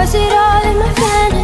was it all in my fantasy?